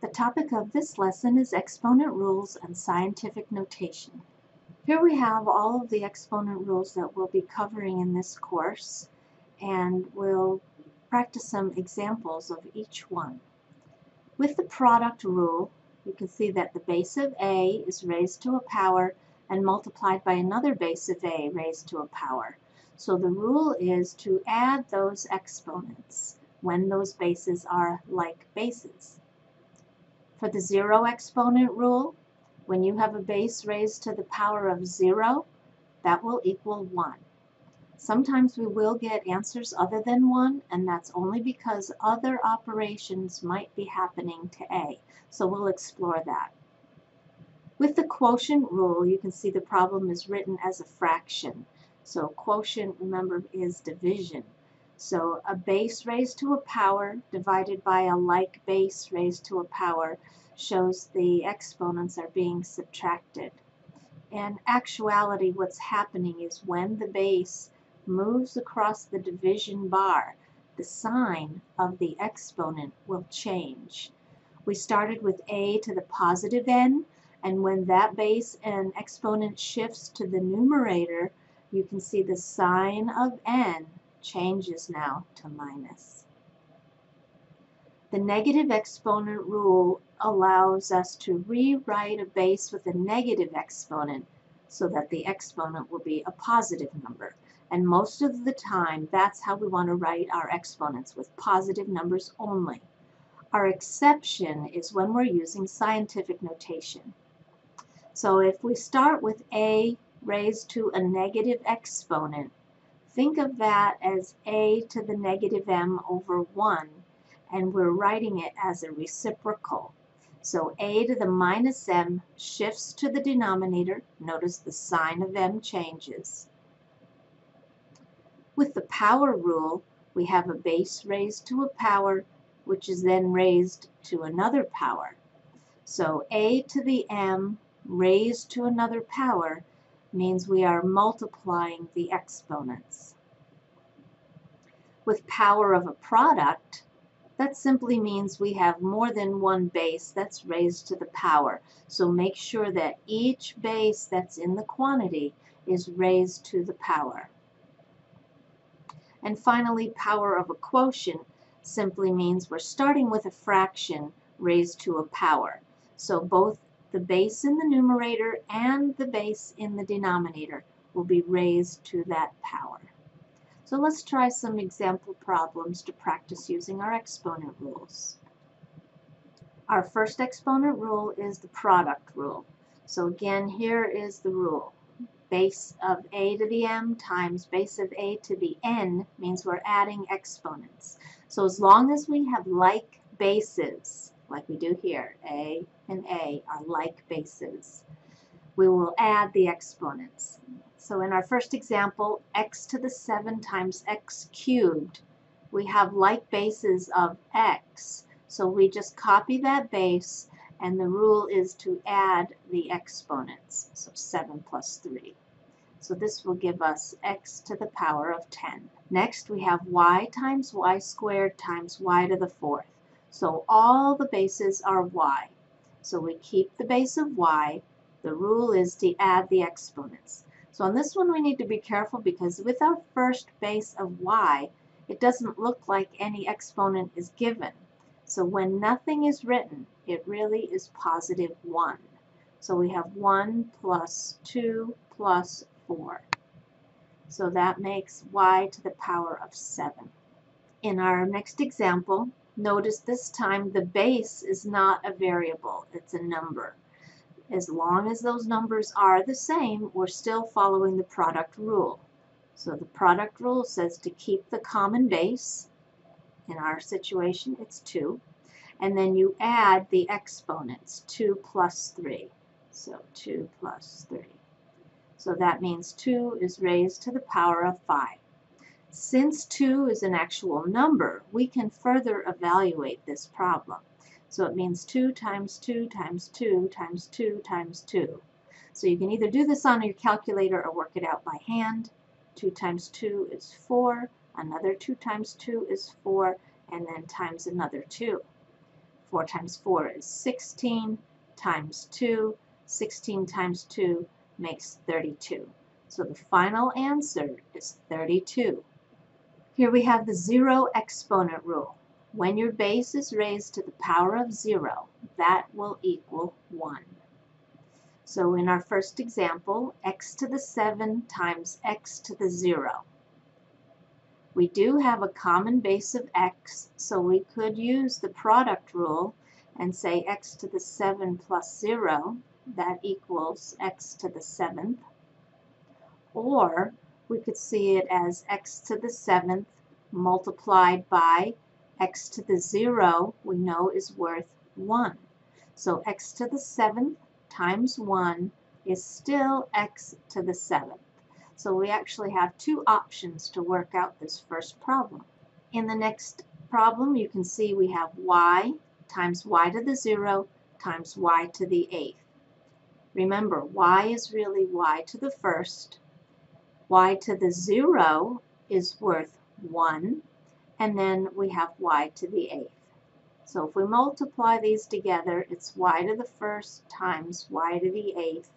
The topic of this lesson is exponent rules and scientific notation. Here we have all of the exponent rules that we'll be covering in this course and we'll practice some examples of each one. With the product rule, you can see that the base of a is raised to a power and multiplied by another base of a raised to a power. So the rule is to add those exponents when those bases are like bases. For the zero exponent rule, when you have a base raised to the power of zero, that will equal 1. Sometimes we will get answers other than 1, and that's only because other operations might be happening to a. So we'll explore that. With the quotient rule, you can see the problem is written as a fraction. So quotient, remember, is division. So a base raised to a power divided by a like base raised to a power shows the exponents are being subtracted. In actuality, what's happening is when the base moves across the division bar, the sign of the exponent will change. We started with a to the positive n, and when that base and exponent shifts to the numerator, you can see the sign of n changes now to minus. The negative exponent rule allows us to rewrite a base with a negative exponent so that the exponent will be a positive number. And most of the time, that's how we want to write our exponents, with positive numbers only. Our exception is when we're using scientific notation. So if we start with a raised to a negative exponent, think of that as a to the negative m over 1, and we're writing it as a reciprocal. So a to the minus m shifts to the denominator. Notice the sign of m changes. With the power rule, we have a base raised to a power, which is then raised to another power. So a to the m raised to another power means we are multiplying the exponents. With power of a product, that simply means we have more than one base that's raised to the power. So make sure that each base that's in the quantity is raised to the power. And finally, power of a quotient simply means we're starting with a fraction raised to a power. So both the base in the numerator and the base in the denominator will be raised to that power. So let's try some example problems to practice using our exponent rules. Our first exponent rule is the product rule. So again, here is the rule. Base of a to the m times base of a to the n means we're adding exponents. So as long as we have like bases, like we do here, a and a are like bases, we will add the exponents. So in our first example, x to the 7 times x cubed, we have like bases of x. So we just copy that base, and the rule is to add the exponents. So 7 plus 3. So this will give us x to the power of 10. Next, we have y times y squared times y to the fourth. So all the bases are y. So we keep the base of y. The rule is to add the exponents. So on this one we need to be careful because with our first base of y, it doesn't look like any exponent is given. So when nothing is written, it really is positive 1. So we have 1 plus 2 plus 4. So that makes y to the power of 7. In our next example, notice this time the base is not a variable, it's a number. As long as those numbers are the same, we're still following the product rule. So the product rule says to keep the common base. In our situation, it's 2. And then you add the exponents, 2 plus 3. So 2 plus 3. So that means 2 is raised to the power of 5. Since 2 is an actual number, we can further evaluate this problem. So it means 2 times 2 times 2 times 2 times 2. So you can either do this on your calculator or work it out by hand. 2 times 2 is 4. Another 2 times 2 is 4. And then times another 2. 4 times 4 is 16 times 2. 16 times 2 makes 32. So the final answer is 32. Here we have the zero exponent rule. When your base is raised to the power of 0, that will equal 1. So in our first example, x to the 7 times x to the 0. We do have a common base of x, so we could use the product rule and say x to the 7 plus 0, that equals x to the 7th. Or we could see it as x to the 7th multiplied by x to the 0, we know is worth 1. So x to the 7th times 1 is still x to the 7th. So we actually have two options to work out this first problem. In the next problem, you can see we have y times y to the 0 times y to the 8th. Remember, y is really y to the first. Y to the 0 is worth 1. And then we have y to the 8th. So if we multiply these together, it's y to the first times y to the eighth.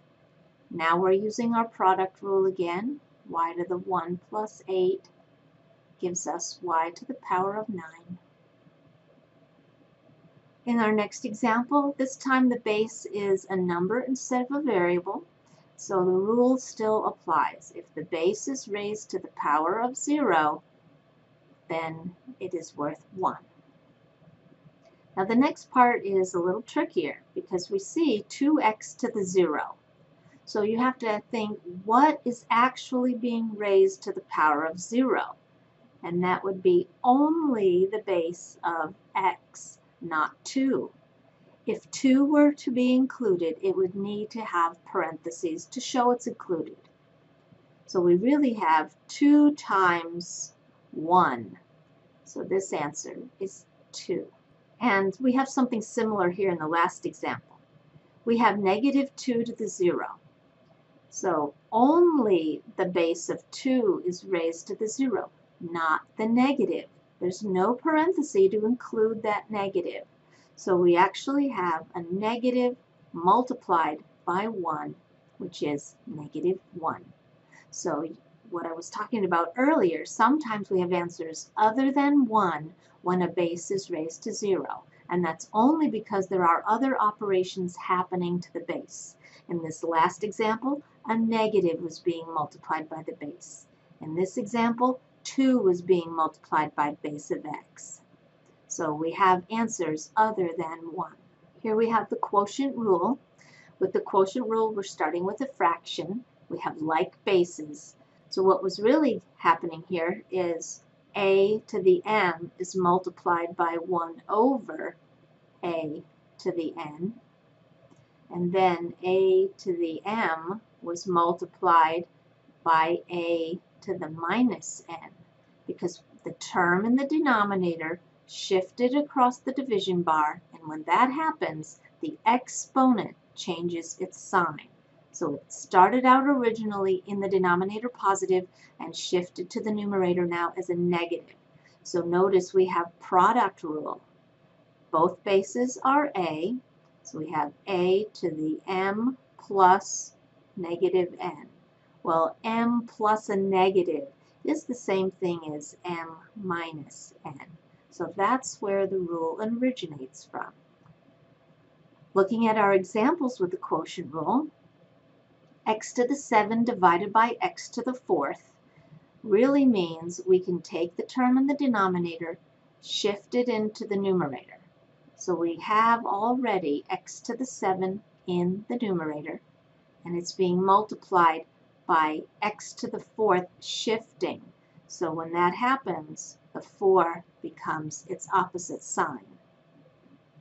Now we're using our product rule again. y to the 1 plus 8 gives us y to the power of 9. In our next example, this time the base is a number instead of a variable, so the rule still applies. If the base is raised to the power of 0, then it is worth 1. Now the next part is a little trickier because we see 2x to the 0. So you have to think what is actually being raised to the power of 0. And that would be only the base of x, not 2. If 2 were to be included, it would need to have parentheses to show it's included. So we really have 2 times 1. So this answer is 2. And we have something similar here in the last example. We have negative 2 to the 0. So only the base of 2 is raised to the 0, not the negative. There's no parenthesis to include that negative. So we actually have a negative multiplied by 1, which is negative 1. So what I was talking about earlier, sometimes we have answers other than 1 when a base is raised to zero. And that's only because there are other operations happening to the base. In this last example, a negative was being multiplied by the base. In this example, 2 was being multiplied by base of x. So we have answers other than 1. Here we have the quotient rule. With the quotient rule, we're starting with a fraction. We have like bases. So what was really happening here is a to the m is multiplied by 1 over a to the n. And then a to the m was multiplied by a to the minus n because the term in the denominator shifted across the division bar and when that happens the exponent changes its sign. So it started out originally in the denominator positive and shifted to the numerator now as a negative. So notice we have product rule. Both bases are a, so we have a to the m plus negative n. Well, m plus a negative is the same thing as m minus n. So that's where the rule originates from. Looking at our examples with the quotient rule, x to the 7 divided by x to the fourth really means we can take the term in the denominator, shift it into the numerator. So we have already x to the 7 in the numerator, and it's being multiplied by x to the fourth shifting. So when that happens, the 4 becomes its opposite sign.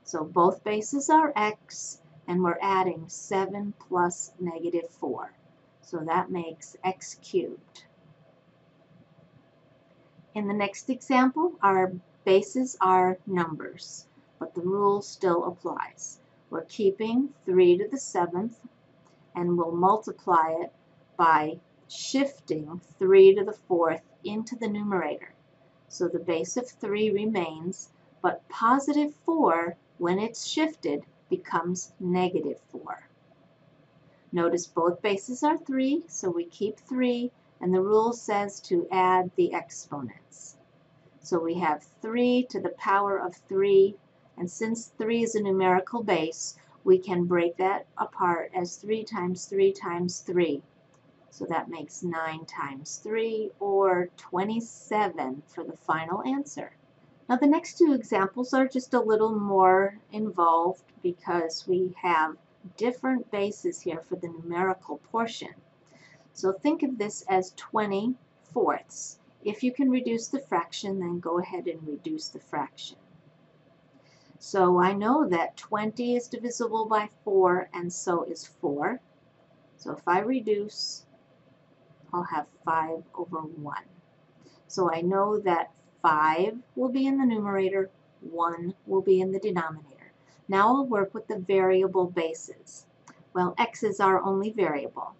So both bases are x, and we're adding 7 plus negative 4. So that makes x cubed. In the next example, our bases are numbers, but the rule still applies. We're keeping 3 to the 7th, and we'll multiply it by shifting 3 to the 4th into the numerator. So the base of 3 remains, but positive 4 when it's shifted, becomes negative 4. Notice both bases are 3, so we keep 3, and the rule says to add the exponents. So we have 3 to the power of 3, and since 3 is a numerical base, we can break that apart as 3 times 3 times 3. So that makes 9 times 3, or 27 for the final answer. Now the next two examples are just a little more involved because we have different bases here for the numerical portion. So think of this as 20 fourths. If you can reduce the fraction, then go ahead and reduce the fraction. So I know that 20 is divisible by 4, and so is 4. So if I reduce, I'll have 5 over 1. So I know that 5 will be in the numerator, 1 will be in the denominator. Now I'll work with the variable bases. Well, x is our only variable.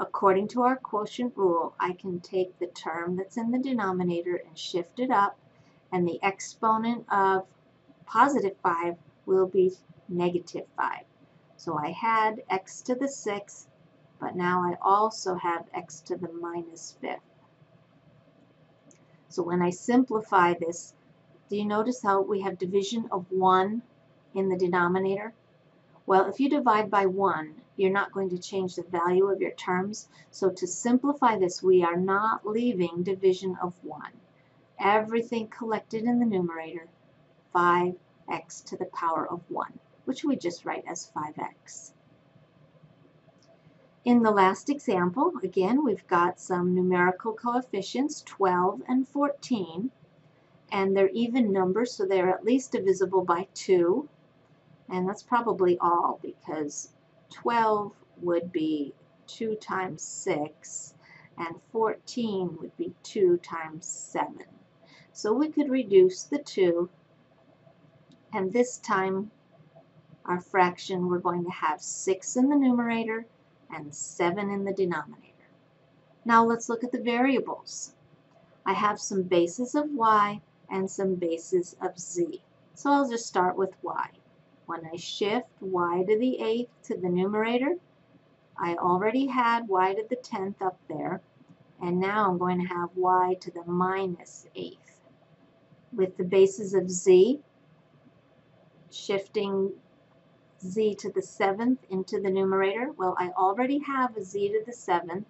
According to our quotient rule, I can take the term that's in the denominator and shift it up, and the exponent of positive 5 will be negative 5. So I had x to the 6th, but now I also have x to the minus 5th. So when I simplify this, do you notice how we have division of 1 in the denominator? Well, if you divide by 1, you're not going to change the value of your terms. So to simplify this, we are not leaving division of 1. Everything collected in the numerator, 5x to the power of 1, which we just write as 5x. In the last example, again, we've got some numerical coefficients, 12 and 14, and they're even numbers, so they're at least divisible by 2. And that's probably all because 12 would be 2 times 6 and 14 would be 2 times 7. So we could reduce the 2 and this time our fraction we're going to have 6 in the numerator and 7 in the denominator. Now let's look at the variables. I have some bases of y and some bases of z. So I'll just start with y. When I shift y to the 8th to the numerator, I already had y to the 10th up there, and now I'm going to have y to the minus 8th. With the bases of z, shifting z to the 7th into the numerator, well, I already have a z to the 7th,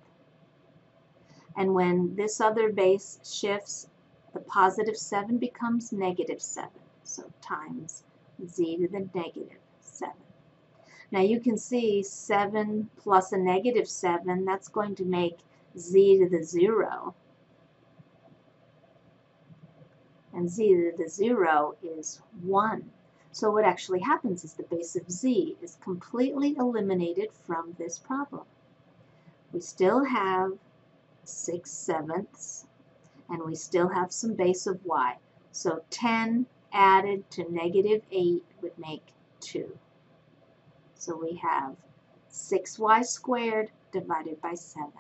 and when this other base shifts, the positive 7 becomes negative 7, so times z to the negative 7. Now you can see 7 plus a negative 7, that's going to make z to the 0. And z to the 0 is 1. So what actually happens is the base of z is completely eliminated from this problem. We still have 6 sevenths, and we still have some base of y. So 10 added to negative 8 would make 2. So we have 6y squared divided by 7.